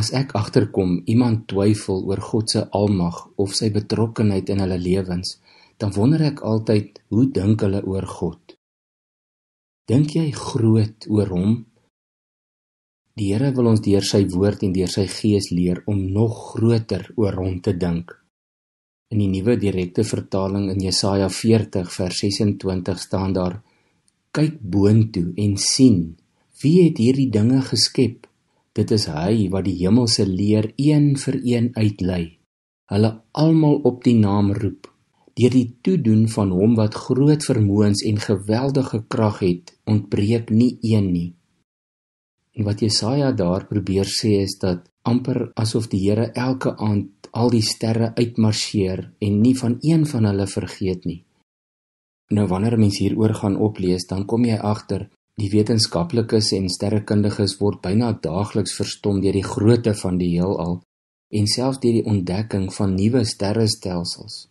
As ek agterkom iemand twyfel oor God se almag of sy betrokkenheid in hulle lewens, dan wonder ek altyd, hoe dink hulle oor God? Dink jy groot oor hom? Die Here wil ons deur sy woord en deur sy gees leer om nog groter oor hom te dink. In die nuwe direkte vertaling in Jesaja 40 vers 26 staan daar: Kyk boontoe en sien, wie het hierdie dinge geskep? Dit is hy wat die hemelse leer een vir een uitlei. Hulle almal op die naam roep. Deur die toedoen van hom wat groot vermoëns en geweldige krag het, ontbreek nie een nie. En wat Jesaja daar probeer sê is dat amper asof die Here elke aand al die sterre uitmarseer en nie van een van hulle vergeet nie. Nou wanneer mens hieroor gaan oplees, dan kom jy agter Die wetenskaplikes en sterrekundiges word byna daagliks verstom deur die grootte van die heelal en selfs deur die ontdekking van nuwe sterrestelsels.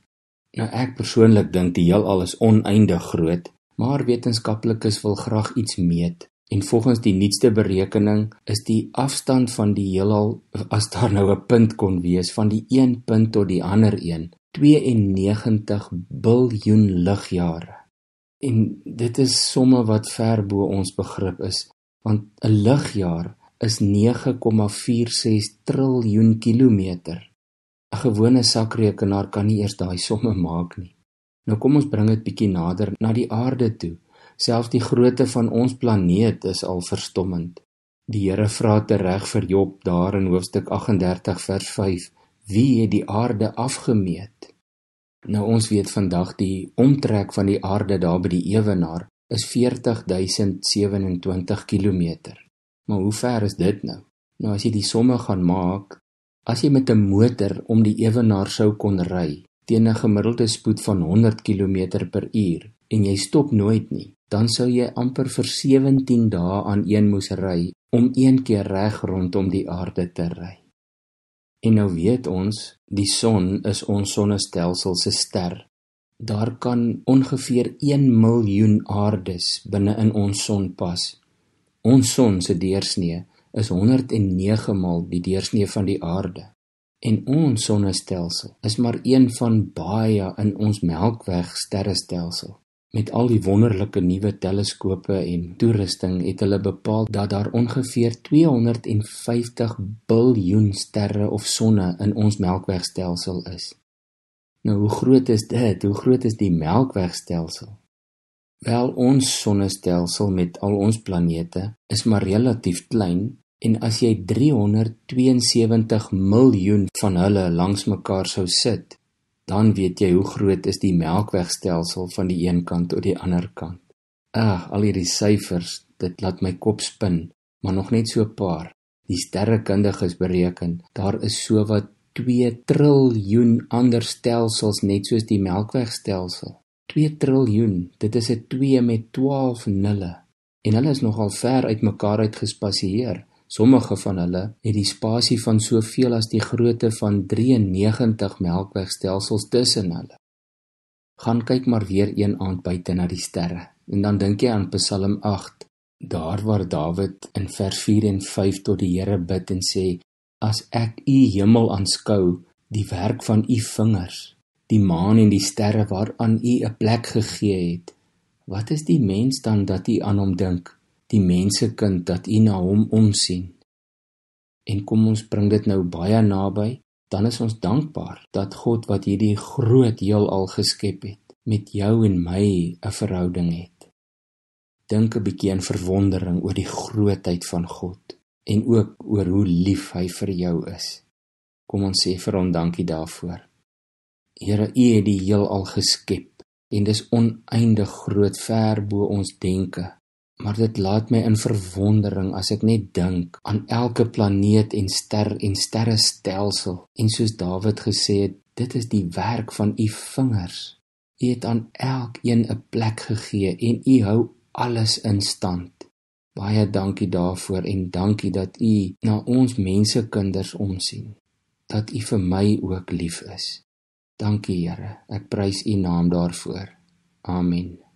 Nou ek persoonlik dink die heelal is oneindig groot, maar wetenskaplikes wil graag iets meet. En volgens die nuutste berekening is die afstand van die heelal as daar nou 'n punt kon wees van die een punt tot die ander een 92 biljoen ligjare. En dit is somme wat ver bo ons begrip is, want 'n ligjaar is 9,46 triljoen kilometer. 'n Gewone sakrekenaar kan nie eers daai somme maak nie. Nou kom ons bring dit bietjie nader na die aarde toe. Selfs die grootte van ons planeet is al verstommend. Die Here vra te reg vir Job daar in hoofstuk 38 vers 5: Wie het die aarde afgemeet? Nou ons weet vandag die omtrek van die aarde daar by die ewenaar is 40027 km. Maar hoe ver is dit nou? Nou as jy die somme gaan maak, as jy met 'n motor om die ewenaar sou kon ry teen 'n gemiddelde spoed van 100 km per uur en jy stop nooit nie, dan sou jy amper vir 17 dae aan een moes ry om een keer reg rondom die aarde te ry. En nou weet ons, die son is ons sonnestelsel se ster. Daar kan ongeveer 1 miljoen aardes binne in ons son pas. Ons son se deursnee is 109 maal die deursnee van die aarde. En ons sonnestelsel is maar een van baie in ons Melkweg sterrestelsel. Met al die wonderlike nuwe teleskope en toerusting het hulle bepaal dat daar ongeveer 250 biljoen sterre of sonne in ons Melkwegstelsel is. Nou hoe groot is dit? Hoe groot is die Melkwegstelsel? Wel ons sonnestelsel met al ons planete is maar relatief klein en as jy 372 miljoen van hulle langs mekaar sou sit, dan weet jy hoe groot is die melkwegstelsel van die een kant tot die ander kant. Ag, al hierdie syfers, dit laat my kop spin, maar nog net so 'n paar. Die sterrekundiges bereken, daar is sowat 2 triljoen ander stelsels net soos die melkwegstelsel. 2 triljoen, dit is 'n 2 met 12 nulle. En hulle is nogal ver uitmekaar uitgespasieer. Sommige van hulle het die spasie van soveel as die grootte van 93 melkwegstelsels tussen hulle. Gaan kyk maar weer een aand buite na die sterre en dan dink jy aan Psalm 8, daar waar Dawid in vers 4 en 5 tot die Here bid en sê: As ek u hemel aanskou, die werk van u vingers, die maan en die sterre waaraan u 'n plek gegee het, wat is die mens dan dat u aan hom dink? Die mensekind dat u na hom omsien. En kom ons bring dit nou baie naby, dan is ons dankbaar dat God wat hierdie groot heelal geskep het, met jou en my 'n verhouding het. Dink 'n bietjie in verwondering oor die grootheid van God en ook oor hoe lief hy vir jou is. Kom ons sê vir hom dankie daarvoor. Here, U het die heelal geskep en dis oneindig groot ver bo ons denke maar dit laat my in verwondering as ek net dink aan elke planeet en ster en sterrestelsel. En soos Dawid gesê het dit is die werk van u vingers. U het aan elkeen 'n plek gegee en u hou alles in stand. Baie dankie daarvoor en dankie dat u na ons mense kinders omsien. Dat u vir my ook lief is. Dankie Here. Ek prys u naam daarvoor. Amen